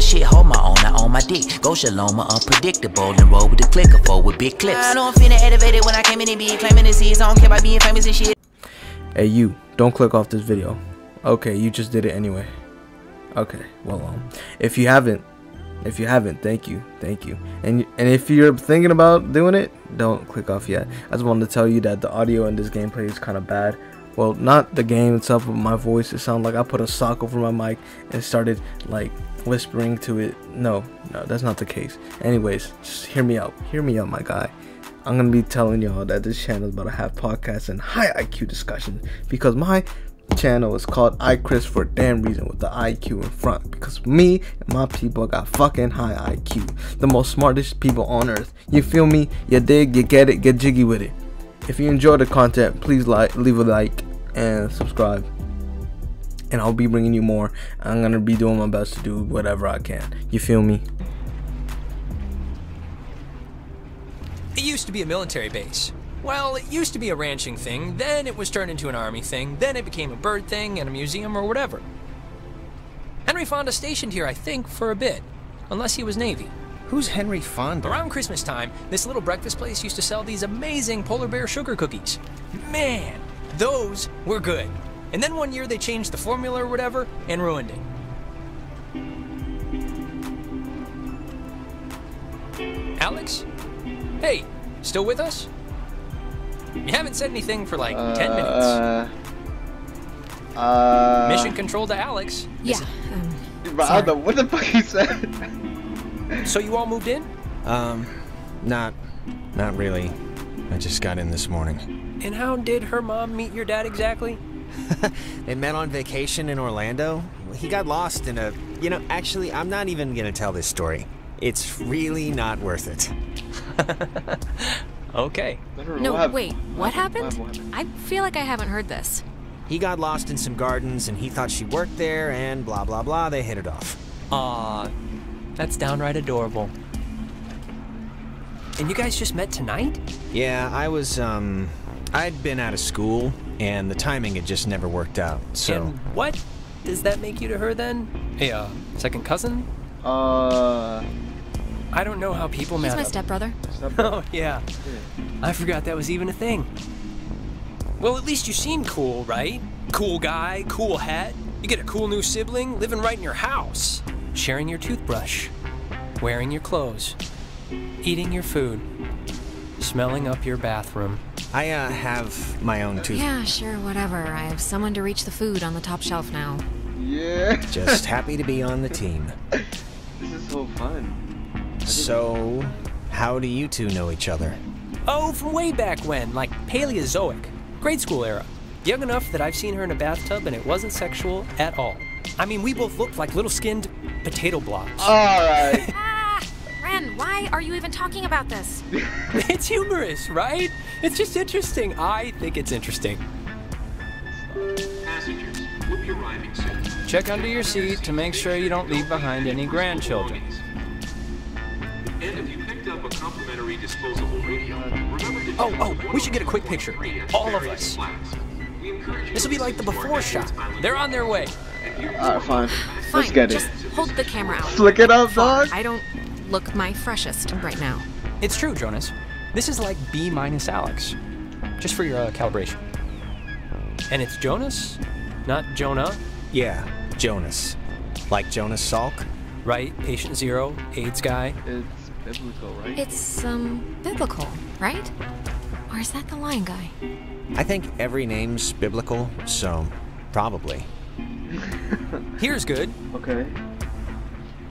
Shit, hold my own, I own my dick. Go shalom, unpredictable, and roll with the clicker for with big clips. I know I'm feeling elevated when I came in and be claiming this is. I don't care about being famous and shit. Hey, you, don't click off this video. Okay, you just did it anyway. Okay, well, um, if you haven't, if you haven't, thank you, thank you. And and if you're thinking about doing it, don't click off yet. I just wanted to tell you that the audio in this gameplay is kind of bad. Well, not the game itself, but my voice. It sounded like I put a sock over my mic and started like whispering to it. No, no, that's not the case. Anyways, just hear me out. Hear me out, my guy. I'm gonna be telling y'all that this channel is about to have podcasts and high IQ discussions because my channel is called IQRIS for a damn reason with the IQ in front because me and my people got fucking high IQ. The most smartest people on earth. You feel me? You dig? You get it? Get jiggy with it. If you enjoy the content, please like, leave a like, and subscribe. And I'll be bringing you more. I'm gonna be doing my best to do whatever I can. You feel me? It used to be a military base. Well, it used to be a ranching thing, then it was turned into an army thing, then it became a bird thing and a museum or whatever. Henry Fonda stationed here, I think, for a bit. Unless he was Navy. Who's Henry Fonda? Around Christmas time, this little breakfast place used to sell these amazing polar bear sugar cookies. Man, those were good. And then one year they changed the formula or whatever and ruined it. Alex? Hey, still with us? You haven't said anything for like 10 minutes. Uh, uh, Mission control to Alex. Yeah. Um, bro, I don't know what the fuck he said. So you all moved in? Um, not, not really. I just got in this morning. And how did her mom meet your dad exactly? they met on vacation in Orlando. He got lost in a. You know, actually, I'm not even gonna tell this story. It's really not worth it. Okay. no, wait. What happened? I feel like I haven't heard this. He got lost in some gardens and he thought she worked there and blah blah blah. They hit it off. Aw, that's downright adorable. And you guys just met tonight? Yeah, I was, um. I'd been out of school and the timing had just never worked out, so. And what does that make you to her then? A uh, second cousin? Uh. I don't know how people met. He's my stepbrother. Oh, yeah. I forgot that was even a thing. Well, at least you seem cool, right? Cool guy, cool hat. You get a cool new sibling living right in your house, sharing your toothbrush, wearing your clothes, eating your food, smelling up your bathroom. I, uh, have my own tooth. Yeah, sure, whatever. I have someone to reach the food on the top shelf now. Yeah. Just happy to be on the team. This is so fun. So, how do you two know each other? Oh, from way back when, like Paleozoic, grade school era. Young enough that I've seen her in a bathtub and it wasn't sexual at all. I mean, we both looked like little skinned potato blobs. Alright. Ah! Ren, why are you even talking about this? it's humorous, right? It's just interesting. I think it's interesting. Passengers will be arriving soon. Check under your seat to make sure you don't leave behind any grandchildren. And if you picked up a complimentary disposable radio, remember to Oh, oh, we should get a quick picture. All of us. This will be like the before shot. They're on their way. Alright, fine. Fine, Let's get it. just hold the camera out. Flick it up, dog. I don't look my freshest right now. It's true, Jonas. This is like B minus Alex. Just for your uh, calibration. And it's Jonas, not Jonah, Yeah, Jonas. Like Jonas Salk? right? Patient zero, AIDS guy. It's biblical, right? It's, um, biblical, right? Or is that the lion guy? I think every name's biblical, so probably. Here's good. Okay.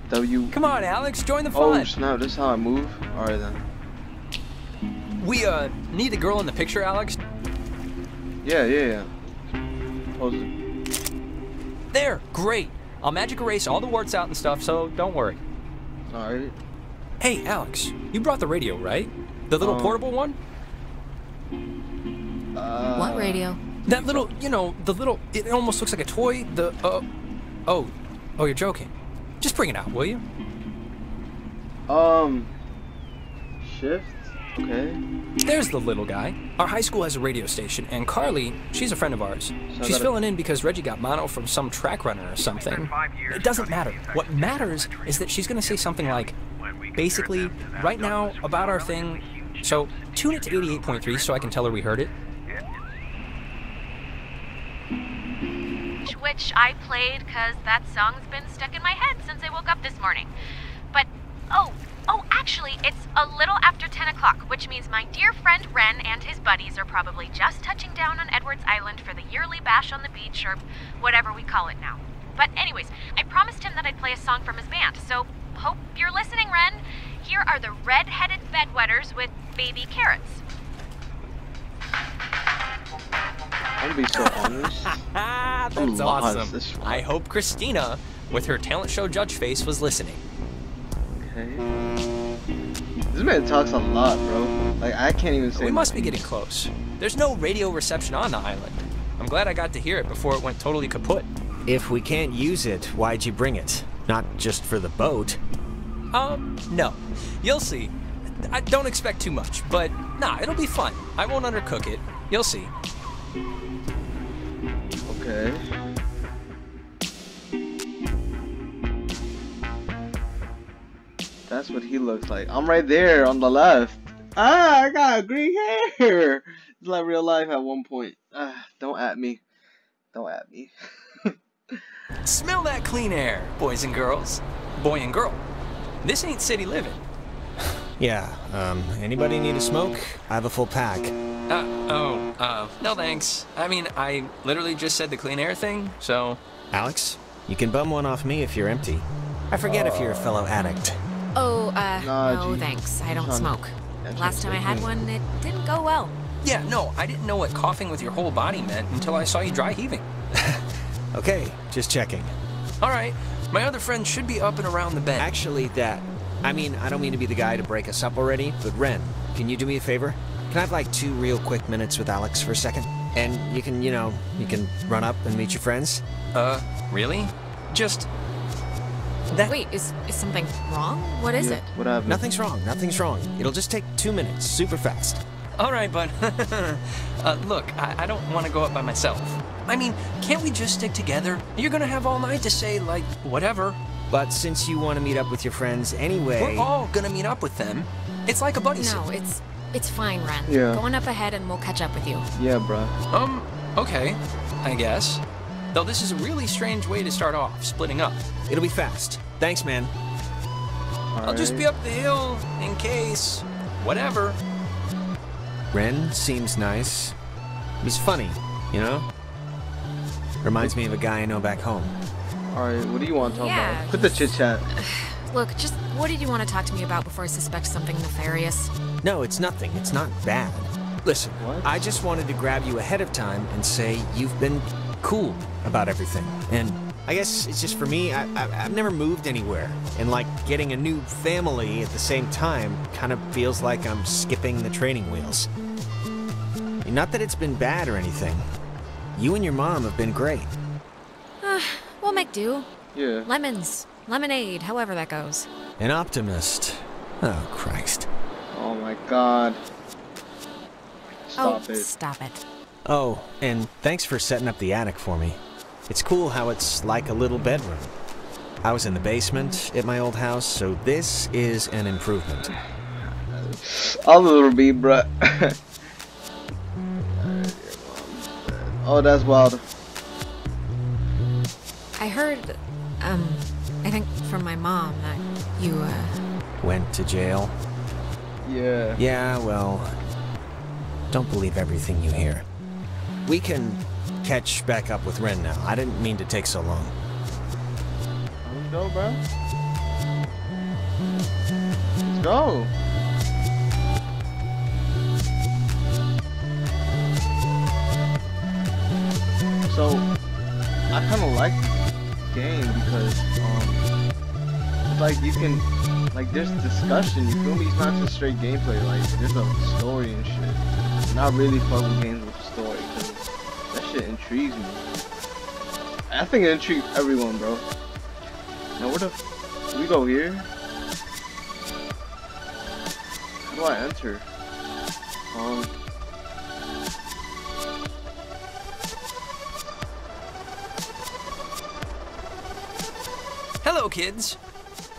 W. Come on, Alex, join the fun. Oh fun. snap! This is how I move. Alright then. we uh need the girl in the picture, Alex. Yeah, yeah, yeah. Pose it. There, great. I'll magic erase all the warts out and stuff, so don't worry. Alright. Hey, Alex, you brought the radio, right? The little Um, portable one? Uh, what radio? That little, you know, the little, it almost looks like a toy. The, uh, oh, oh, you're joking. Just bring it out, will you? Um. Shift. Okay. There's the little guy. Our high school has a radio station, and Carly, she's a friend of ours. I She's gotta- filling in because Reggie got mono from some track runner or something. It doesn't matter. What matters is that she's going to say something like, basically, right now, about our thing. So tune it to 88.3 so I can tell her we heard it. Which I played because that song's been stuck in my head since I woke up this morning. But, oh, oh, actually, it's a little after 10 o'clock, which means my dear friend Ren and his buddies are probably just touching down on Edwards Island for the yearly bash on the beach or whatever we call it now. But, anyways, I promised him that I'd play a song from his band, so hope you're listening, Ren. Here are the red headed bedwetters with baby carrots. I'm gonna be so honest. Ah, I'm that's awesome. I hope Christina, with her talent show judge face, was listening. Okay. This man talks a lot, bro. Like I can't even say. We must be getting close. There's no radio reception on the island. I'm glad I got to hear it before it went totally kaput. If we can't use it, why'd you bring it? Not just for the boat. Um, no. You'll see. I don't expect too much, but nah, it'll be fun. I won't undercook it. You'll see. Okay. That's what he looks like. I'm right there on the left. Ah, I got green hair. It's like real life at one point. Ah, don't at me. Don't at me. Smell that clean air, boys and girls. Boy and girl. This ain't city living. Yeah, um, anybody need a smoke? I have a full pack. Uh, oh, uh, no thanks. I mean, I literally just said the clean air thing, so. Alex, you can bum one off me if you're empty. I forget if you're a fellow addict. Oh, uh, Nah, no G. thanks. I don't smoke. Last time I had one, it didn't go well. Yeah, no, I didn't know what coughing with your whole body meant until I saw you dry heaving. Okay, just checking. Alright, my other friend should be up and around the bend. Actually, that. I mean, I don't mean to be the guy to break us up already, but Ren, can you do me a favor? Can I have like two real quick minutes with Alex for a second? And you can, you know, you can run up and meet your friends? Uh, really? Just. That. Wait, is, is something wrong? What is Yeah, it? What happened? Nothing's wrong, nothing's wrong. It'll just take two minutes, super fast. Alright, bud. uh, look, I, I don't want to go up by myself. I mean, can't we just stick together? You're gonna have all night to say, like, whatever. But since you want to meet up with your friends anyway. We're all gonna meet up with them. It's like a buddy No, system. it's it's fine, Ren. Yeah. Go on up ahead and we'll catch up with you. Yeah, bruh. Um, okay, I guess. Though this is a really strange way to start off, splitting up. It'll be fast. Thanks, man. I'll just be up the hill in case. Whatever. Ren seems nice. He's funny, you know? Reminds me of a guy I know back home. Alright, what do you want to talk Yeah, about? Quit the chit chat. Look, just what did you want to talk to me about before I suspect something nefarious? No, it's nothing. It's not bad. Listen, What? I just wanted to grab you ahead of time and say you've been cool about everything. And I guess it's just for me, I, I, I've never moved anywhere. And like getting a new family at the same time kind of feels like I'm skipping the training wheels. Not that it's been bad or anything. You and your mom have been great. Uh, we'll make do. Yeah. Lemons, lemonade, however that goes. An optimist. Oh, Christ. Oh my god. Stop oh, it. stop it. Oh, and thanks for setting up the attic for me. It's cool how it's like a little bedroom. I was in the basement at my old house, so this is an improvement. A little bit, bruh. oh, that's wild. I heard, um, I think from my mom that you, uh, Went to jail. Yeah. Yeah, well, don't believe everything you hear. We can catch back up with Ren now. I didn't mean to take so long. Let's go, bro. Let's go. So, I kind of like the game because, it's like you can, like, there's discussion. You feel me? It's not just straight gameplay. Like, there's a story and shit. I really fuck with games with story that shit intrigues me. I think it intrigues everyone, bro. Now where the we go here? How do I enter? Um, Hello, kids.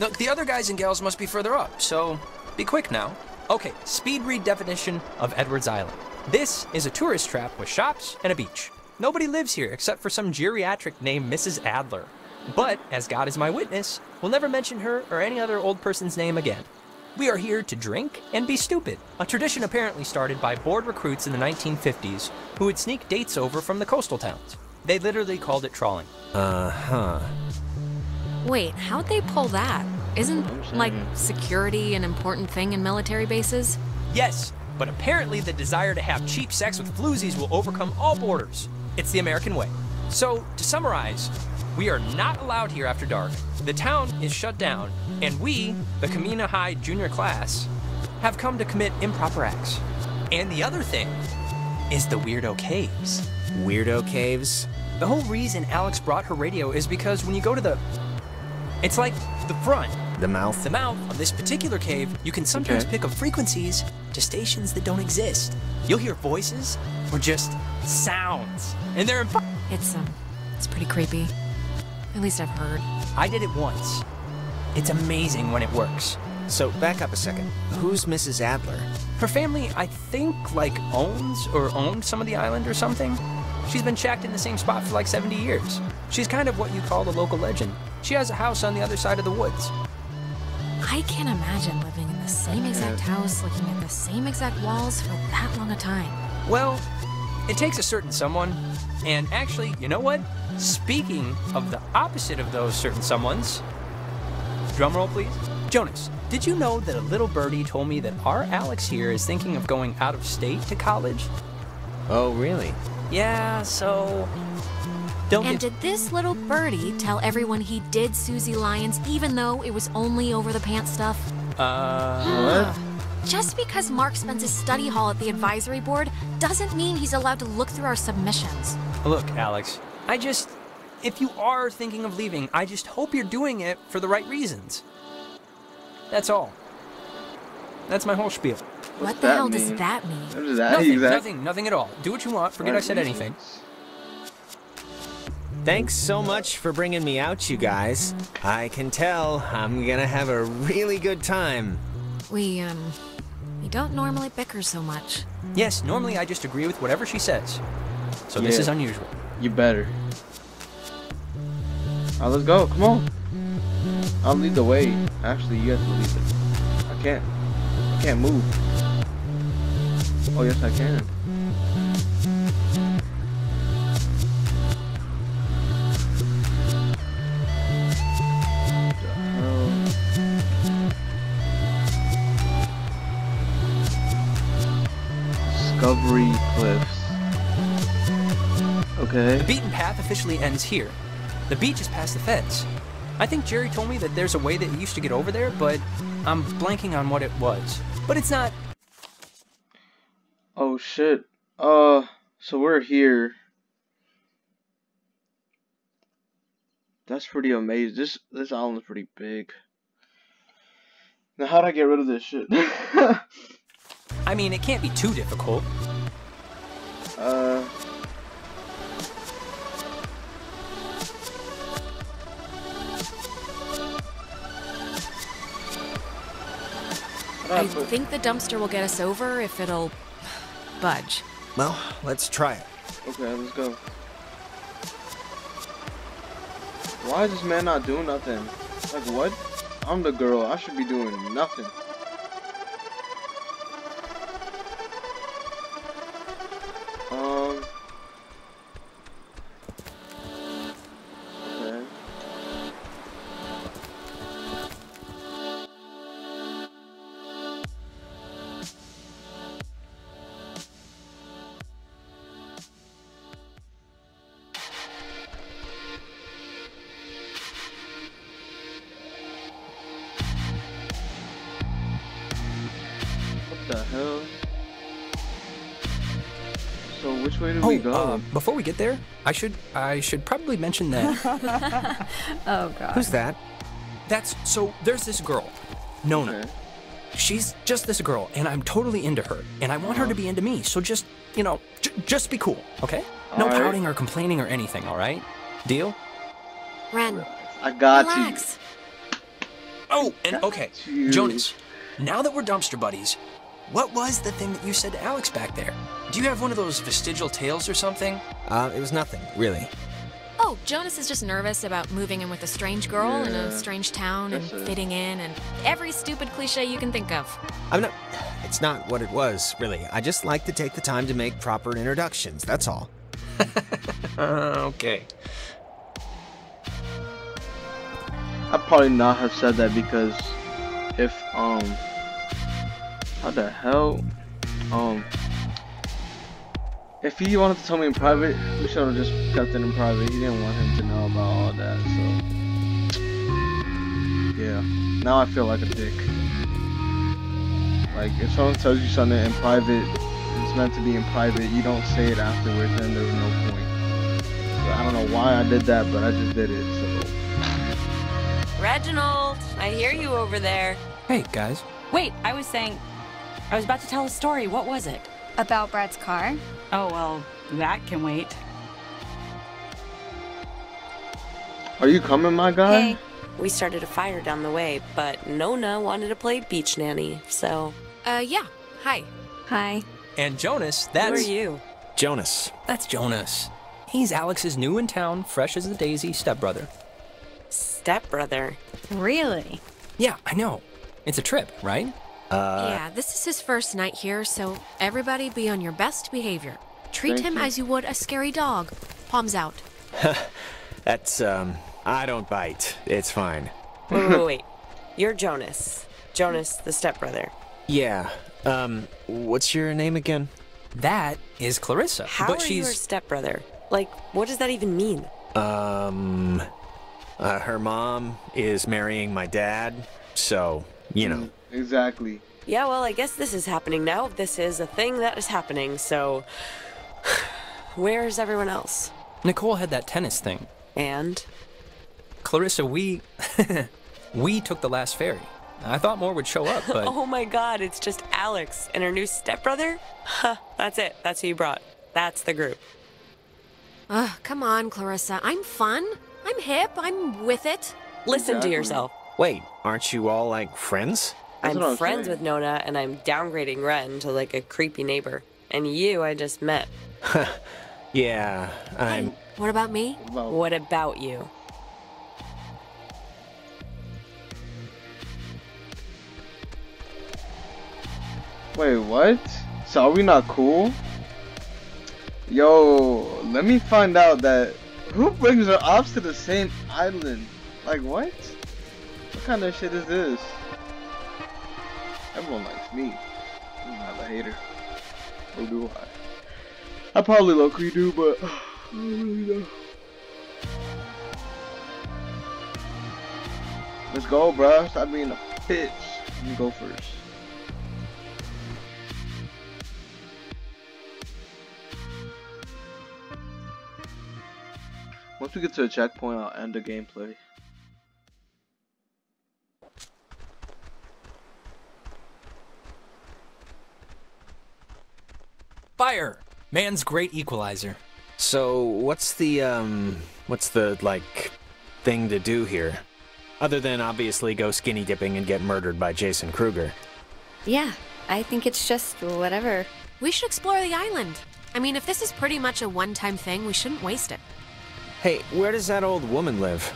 Look, the other guys and gals must be further up, so be quick now. Okay, speed read definition of Edwards Island. This is a tourist trap with shops and a beach. Nobody lives here except for some geriatric named Mrs. Adler. But, as God is my witness, we'll never mention her or any other old person's name again. We are here to drink and be stupid, a tradition apparently started by bored recruits in the 1950s who would sneak dates over from the coastal towns. They literally called it trawling. Uh huh. Wait, how'd they pull that? Isn't, like, security an important thing in military bases? Yes, but apparently the desire to have cheap sex with floozies will overcome all borders. It's the American way. So, to summarize, we are not allowed here after dark, the town is shut down, and we, the Camena High junior class, have come to commit improper acts. And the other thing is the Weirdo Caves. Weirdo caves? The whole reason Alex brought her radio is because when you go to the. It's like the front, The mouth? the mouth of this particular cave, you can sometimes Okay. pick up frequencies to stations that don't exist. You'll hear voices or just sounds. And they're in. It's, um, it's pretty creepy. At least I've heard. I did it once. It's amazing when it works. So, back up a second. Who's Mrs. Adler? Her family, I think, like owns or owned some of the island or something. She's been shacked in the same spot for like 70 years. She's kind of what you call the local legend. She has a house on the other side of the woods. I can't imagine living in the same exact house, looking at the same exact walls for that long a time. Well, it takes a certain someone. And actually, you know what? Speaking of the opposite of those certain someones, drumroll please. Jonas, did you know that a little birdie told me that our Alex here is thinking of going out of state to college? Oh, really? Yeah, so. Don't And get. did this little birdie tell everyone he did Susie Lyons even though it was only over the pants stuff? Uh. what? Just because Mark spends his study hall at the advisory board doesn't mean he's allowed to look through our submissions. Look, Alex, I just. If you are thinking of leaving, I just hope you're doing it for the right reasons. That's all. That's my whole spiel. what the that hell does that mean? What is that Nothing, exactly? nothing, nothing at all. Do what you want. Forget I said anything. Thanks so much for bringing me out, you guys. I can tell I'm gonna have a really good time. We, um, we don't normally bicker so much. Yes, normally I just agree with whatever she says. So this is unusual. You better. Alright, let's go. Come on. I'll lead the way. Actually, you have to lead it. I can't. I can't move. Oh, yes, I can. Discovery Cliffs. Okay. The beaten path officially ends here. The beach is past the fence. I think Jerry told me that there's a way that you used to get over there, but I'm blanking on what it was. But it's not. Oh shit. Uh, so we're here. That's pretty amazing. This this island is pretty big. Now how'd I get rid of this shit? I mean, it can't be too difficult. Think the dumpster will get us over if it'll budge. Well, let's try it. Okay, let's go. Why is this man not doing nothing? Like what? I'm the girl. I should be doing nothing. So which way do we go? uh, before we get there, I should I should probably mention that Oh god. Who's that? that's so there's this girl, Nona. Okay. she's just this girl, and I'm totally into her, and I want her to be into me. So just, you know, j- just be cool, okay? No All right. pouting or complaining or anything, all right? Deal? Ren, I got relax. Oh, and okay, you. Jonas. Now that we're dumpster buddies, what was the thing that you said to Alex back there? Do you have one of those vestigial tails or something? Uh, it was nothing, really. Oh, Jonas is just nervous about moving in with a strange girl in a strange town and fitting in and every stupid cliche you can think of. I'm not. It's not what it was, really. I just like to take the time to make proper introductions, that's all. Uh, okay. I probably not have said that because if um how the hell um if he wanted to tell me in private, we should have just kept it in private. He didn't want him to know about all that, so yeah. Now I feel like a dick. Like if someone tells you something in private, it's meant to be in private. You don't say it afterwards, then there's no point. So I don't know why I did that, but I just did it. So. Reginald, I hear you over there. Hey, guys. Wait, I was saying, I was about to tell a story. What was it? About Brad's car? Oh, well, that can wait. Are you coming, my guy? Hey. We started a fire down the way, but Nona wanted to play beach nanny, so. Uh, yeah. Hi. Hi. And Jonas, that's. Who that's are you? Jonas. that's Jonas. He's Alex's new in town, fresh as the daisy stepbrother. Stepbrother. Really? Yeah, I know. It's a trip, right? Yeah, this is his first night here, so everybody be on your best behavior. Treat Thank him you. as you would a scary dog. Palms out. That's, um, I don't bite. It's fine. Wait, wait, wait. You're Jonas. Jonas, the stepbrother. Yeah. Um, what's your name again? That is Clarissa. How but are you her stepbrother? Like, what does that even mean? Um, uh, her mom is marrying my dad, so, you know. Exactly. Yeah, well, I guess this is happening now. This is a thing that is happening, so. Where's everyone else? Nicole had that tennis thing. And? Clarissa, we we took the last ferry. I thought more would show up, but Oh my god, it's just Alex and her new stepbrother? Huh, that's it. That's who you brought. That's the group. Ugh, come on, Clarissa. I'm fun. I'm hip. I'm with it. Listen Exactly. to yourself. Wait, aren't you all like friends? That's I'm I'm friends saying. with Nona, and I'm downgrading Ren to like a creepy neighbor. And you, I just met. Yeah, I'm. What about me? About What about you? Wait, what? So are we not cool? Yo, let me find out that who brings their ops to the same island? Like what? What kind of shit is this? Everyone likes me. I'm not a hater. Or do I? I probably locally do, but I don't really know. Let's go, bruh. Stop being a bitch. Me go first. Once we get to a checkpoint, I'll end the gameplay. Fire! Man's great equalizer. So, what's the, um, what's the, like, thing to do here? Other than obviously go skinny dipping and get murdered by Jason Krueger. Yeah, I think it's just whatever. We should explore the island. I mean, if this is pretty much a one time thing, we shouldn't waste it. Hey, where does that old woman live?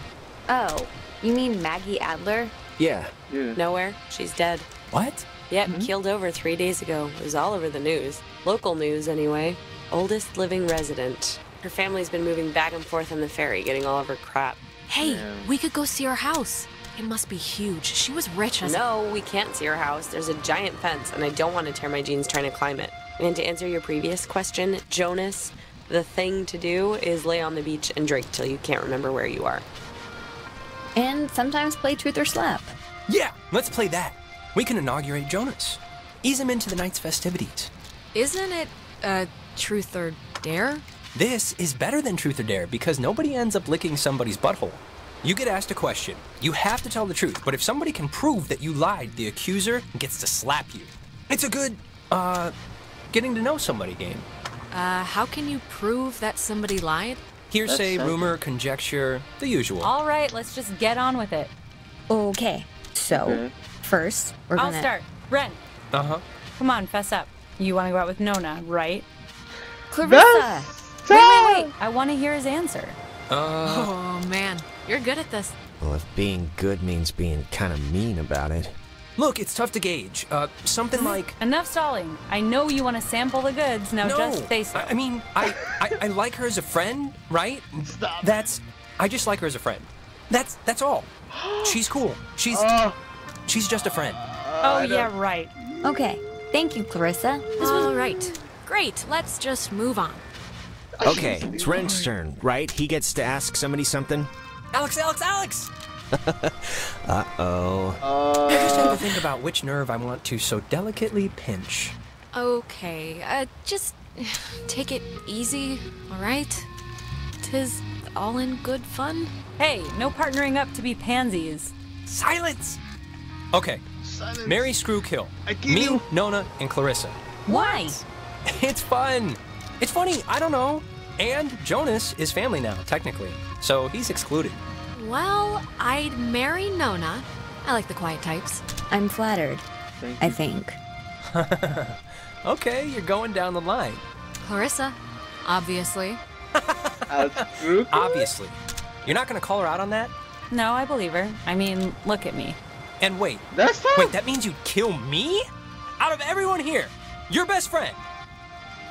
Oh, you mean Maggie Adler? Yeah. Yeah. Nowhere. She's dead. What? Yep, mm-hmm. killed over three days ago. It was all over the news. Local news, anyway. Oldest living resident. Her family's been moving back and forth on the ferry, getting all of her crap. Hey, Yeah. we could go see her house. It must be huge. She was rich as No, we can't see her house. There's a giant fence, and I don't want to tear my jeans trying to climb it. And to answer your previous question, Jonas, the thing to do is lay on the beach and drink till you can't remember where you are. And sometimes play truth or slap. Yeah, let's play that. We can inaugurate Jonas. Ease him into the night's festivities. Isn't it, uh, truth or dare? This is better than Truth or Dare because nobody ends up licking somebody's butthole. You get asked a question. You have to tell the truth, but if somebody can prove that you lied, the accuser gets to slap you. It's a good, uh, getting to know somebody game. Uh, how can you prove that somebody lied? Hearsay, rumor, conjecture, the usual. All right, let's just get on with it. Okay, so Okay. First we're I'll gonna start. Ren, Uh huh. come on, fess up. You want to go out with Nona, right? Clarissa. Wait, wait, wait. I want to hear his answer. Uh. Oh man, you're good at this. Well, if being good means being kind of mean about it. Look, it's tough to gauge. Uh, something like. Enough stalling. I know you want to sample the goods. Now no, just say so. I I mean, I, I, I like her as a friend, right? Stop. That's. I just like her as a friend. That's that's all. She's cool. She's. She's just a friend. oh yeah, right. Okay, thank you, Clarissa. This was All right. Great. Let's just move on. Okay, it's Ren's turn, right? He gets to ask somebody something. Alex, Alex, Alex! Uh oh. I just have to think about which nerve I want to so delicately pinch. Okay. Uh, just take it easy, all right? Tis all in good fun. Hey, no partnering up to be pansies. Silence! Okay. Marry Screw Kill. Me, you- Nona, and Clarissa. Why? It's fun. It's funny, I don't know. And Jonas is family now, technically. So he's excluded. Well, I'd marry Nona. I like the quiet types. I'm flattered. I think. okay, you're going down the line. Clarissa, obviously. Obviously. You're not gonna call her out on that? No, I believe her. I mean, look at me. And wait. That's Wait, that means you'd kill me? Out of everyone here, your best friend.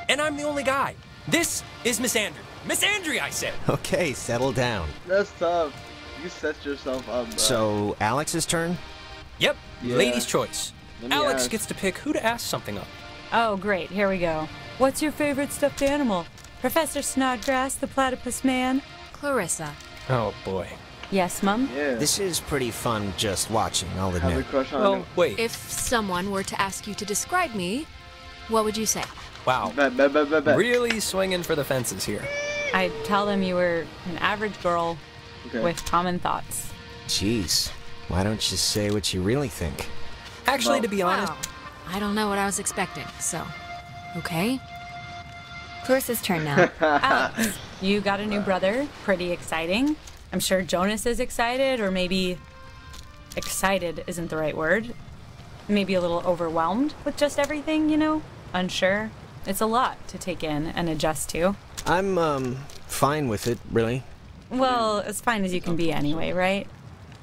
And I'm the only guy. This is misandry. Miss Andrew, I said. Okay, settle down. That's tough. You set yourself up. Bro. So, Alex's turn? Yep, Yeah. ladies' choice. Alex ask. gets to pick who to ask something of. Oh, great. Here we go. What's your favorite stuffed animal? Professor Snodgrass, the platypus man? Clarissa. Oh boy. Yes, Mum? Yeah. This is pretty fun just watching, I'll admit. Have a admit. crush on Oh, him. wait. If someone were to ask you to describe me, what would you say? Wow. Bet, bet, bet, bet, bet. Really swinging for the fences here. I'd tell them you were an average girl Okay. with common thoughts. Jeez, why don't you say what you really think? Actually, to be honest, Wow. I don't know what I was expecting, so. Okay. Clarissa's turn now. Alex, oh, you got a new brother. Pretty exciting. I'm sure Jonas is excited, or maybe excited isn't the right word. Maybe a little overwhelmed with just everything, you know? Unsure. It's a lot to take in and adjust to. I'm, um, fine with it, really. Well, as fine as you can be anyway, right?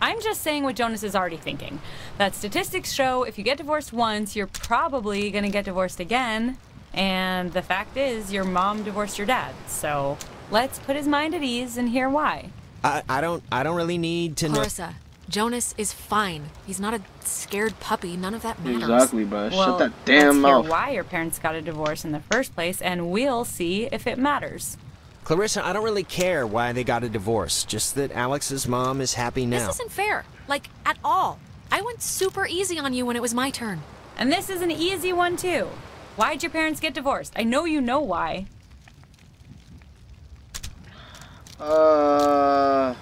I'm just saying what Jonas is already thinking. That statistics show if you get divorced once, you're probably gonna get divorced again. And the fact is, your mom divorced your dad. So let's put his mind at ease and hear why. I, I don't, I don't really need to know. Clarissa, Jonas is fine. He's not a scared puppy. None of that matters. Exactly, bro. well, Shut that damn let's hear mouth. why your parents got a divorce in the first place, and we'll see if it matters. Clarissa, I don't really care why they got a divorce, just that Alex's mom is happy now. This isn't fair. Like, at all. I went super easy on you when it was my turn. And this is an easy one, too. Why'd your parents get divorced? I know you know why. Uh.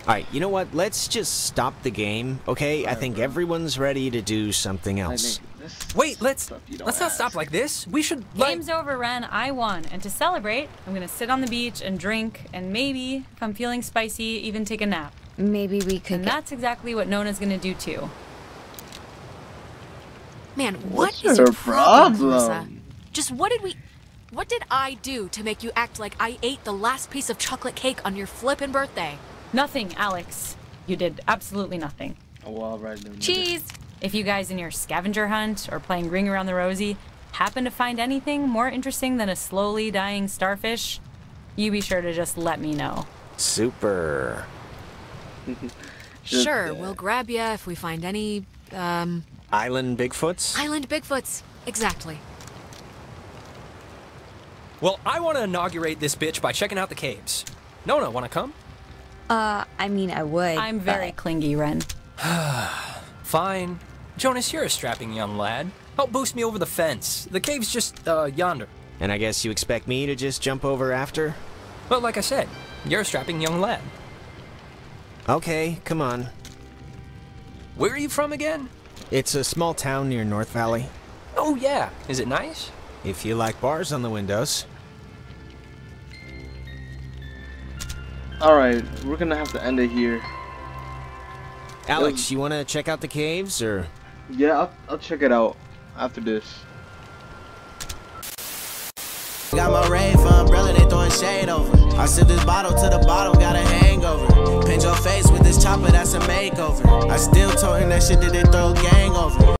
Alright, you know what? Let's just stop the game, okay? I think everyone's ready to do something else. wait, let's let's not stop like this. We should like Game's over, Ren. I won. And to celebrate, I'm gonna sit on the beach and drink, and maybe, if I'm feeling spicy, even take a nap. Maybe we could. And that's exactly what Nona's gonna do too. Man, What's what is your your problem, Clarissa? problem? Just what did we. What did I do to make you act like I ate the last piece of chocolate cake on your flippin' birthday? Nothing, Alex. You did absolutely nothing. Oh, well, right then. Cheese! If you guys in your scavenger hunt or playing Ring Around the Rosie happen to find anything more interesting than a slowly dying starfish, you be sure to just let me know. Super. Sure, we'll grab you if we find any, um, Island Bigfoots? island Bigfoots. Exactly. Well, I want to inaugurate this bitch by checking out the caves. Nona, want to come? Uh, I mean, I would. I'm very clingy, Ren. Fine. Jonas, you're a strapping young lad. Help boost me over the fence. The cave's just uh, yonder. And I guess you expect me to just jump over after? Well, like I said, you're a strapping young lad. Okay, come on. Where are you from again? It's a small town near North Valley. Oh, yeah. Is it nice? If you like bars on the windows. Alright, we're gonna have to end it here. Alex, um, you want to check out the caves, or? Yeah, I'll, I'll check it out after this. Got my rain for umbrella, they throwing shade over. I sip this bottle to the bottom, got a hangover. Paint your face with this chopper, that's a makeover. I still toting that shit that they throw gang over.